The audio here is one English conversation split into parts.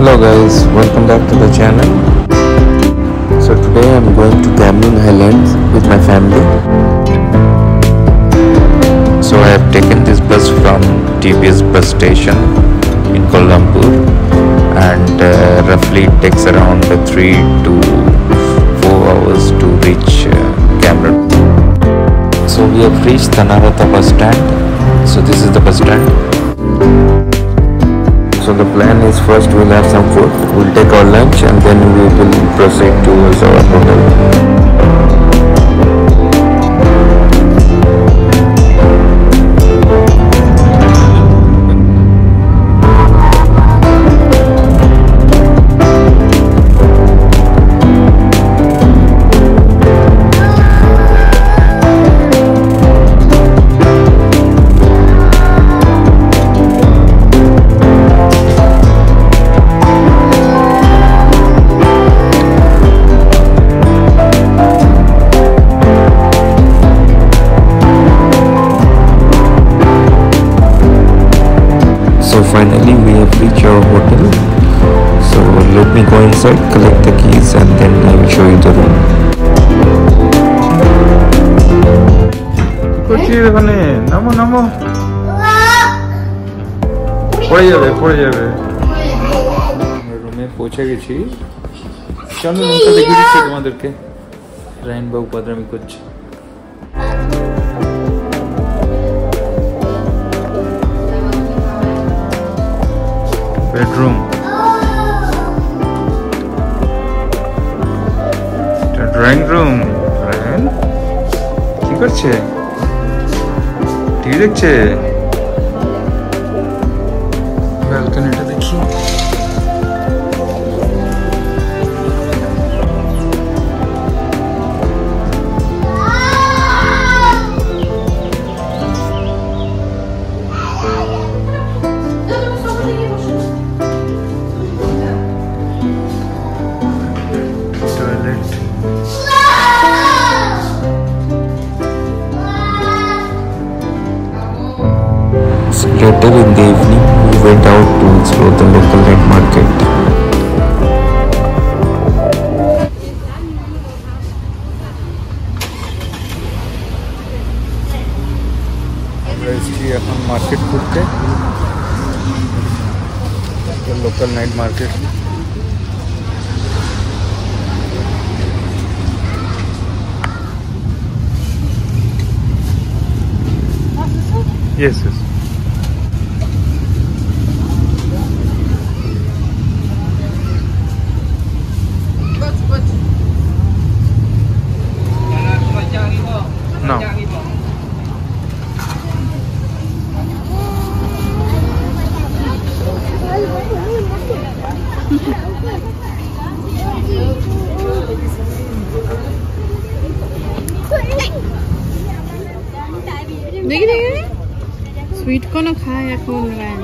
Hello guys, welcome back to the channel. So today I'm going to Cameron Highlands with my family. So I have taken this bus from TBS bus station in Kuala Lumpur and uh, roughly it takes around 3 to 4 hours to reach uh, Cameron. So we have reached Tanah Rata bus stand. So this is the bus stand. The plan is first we'll have some food, we'll take our lunch and then we will proceed towards our hotel. Inside, collect the keys and then I will show you the room. করছি ওখানে নামো নামো। পড়ে যাবে পড়ে যাবে। রুমে পৌঁছে গেছি। চলো রুমটা দেখিয়ে দিচ্ছি তোমাদেরকে। রায়ন বাবু পাদরামি করছে। বেডরুম છે ठीक છે બેલ્કની દેખીએ So later in the evening we went out to explore the local night market. আমরা এসেছি এখন মার্কেট ঘুরতে local night market Yes, yes. কোনো খায় এখন Rayan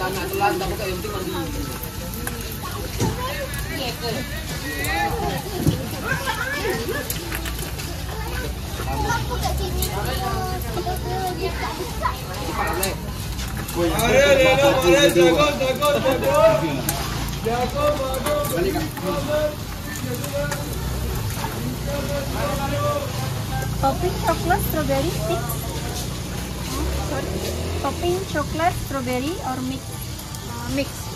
tanah Topping coklat strawberry sticks. Sorry. Topping chocolate strawberry और मिक्स मिक्स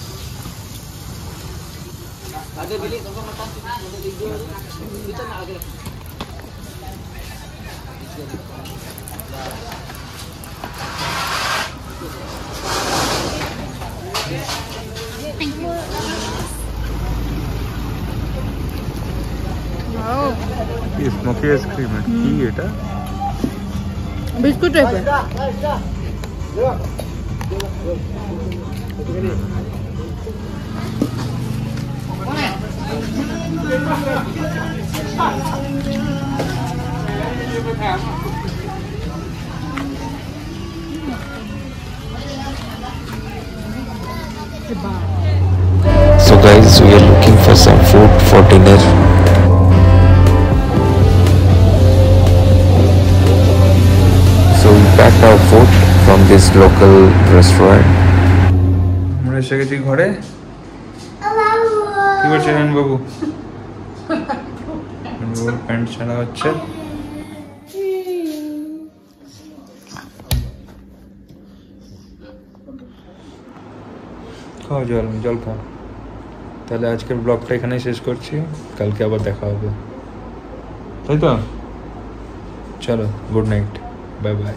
ये ice cream है ये बेटा बिस्कुट है So guys, we are looking for some food for dinner. So we packed our food from this local restaurant. আমরা এসে গেছি ঘরে কি করছে বাবু বাবুর প্যান্ট ছাড়া হচ্ছে খাও জল জল খাও তাহলে আজকের ব্লগটা এখানেই শেষ করছি কালকে আবার দেখা হবে তাই তো চলো গুড নাইট বাই বাই